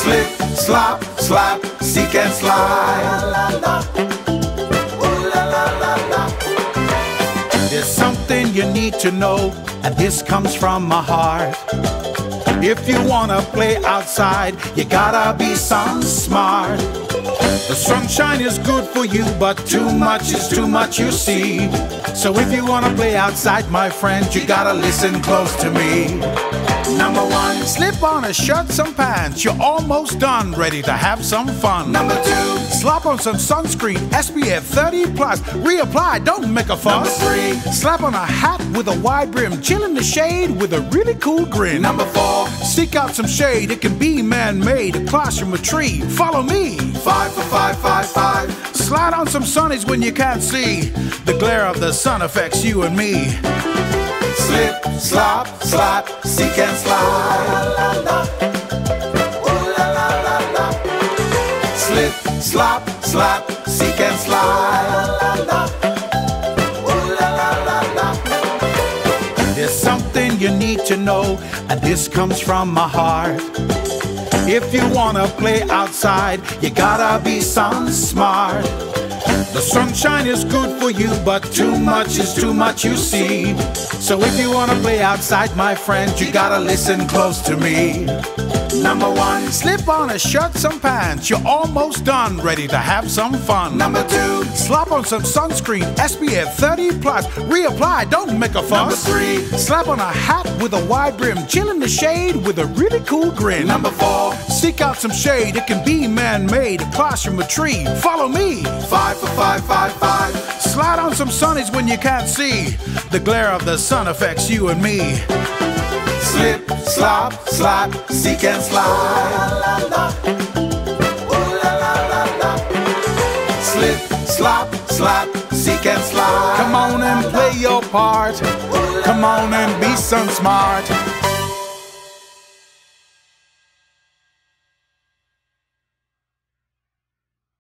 slap, seek and slide. There's something you need to know, and this comes from my heart. If you wanna play outside, you gotta be SunSmart. The sunshine is good for you, but too much is too much, you see. So if you wanna play outside, my friend, you gotta listen close to me. Number one, slip on a shirt, some pants. You're almost done, ready to have some fun. Number two, slap on some sunscreen, SPF 30 plus. Reapply, don't make a fuss. Number three, slap on a hat with a wide brim. Chill in the shade with a really cool grin. Number four, seek out some shade. It can be man-made, a classroom, a tree. Follow me. Five for five, five, five. Slide on some sunnies when you can't see. The glare of the sun affects you and me. Slip, slop, slap, seek and slide. Ooh, la, la, Slip, slop, slap, seek and slide. La, la, la. Ooh, la, la, la, la. There's something you need to know, and this comes from my heart. If you wanna play outside, you gotta be SunSmart. The sunshine is good for you, but too much is too much, you see. So if you wanna play outside, my friend, you gotta listen close to me. Number one, slip on a shirt, some pants. You're almost done, ready to have some fun. Number two, slap on some sunscreen, SPF 30 plus. Reapply, don't make a fuss. Number three, slap on a hat with a wide brim. Chill in the shade with a really cool grin. Number four, seek out some shade. It can be man-made, a classroom, a tree. Follow me. Five for five, five, five. Slide on some sunnies when you can't see. The glare of the sun affects you and me. Slip, slop, slap, seek and slide. La, la, la. Slip, slop, slap, seek and slide. Come on and play your part. Come on and be SunSmart.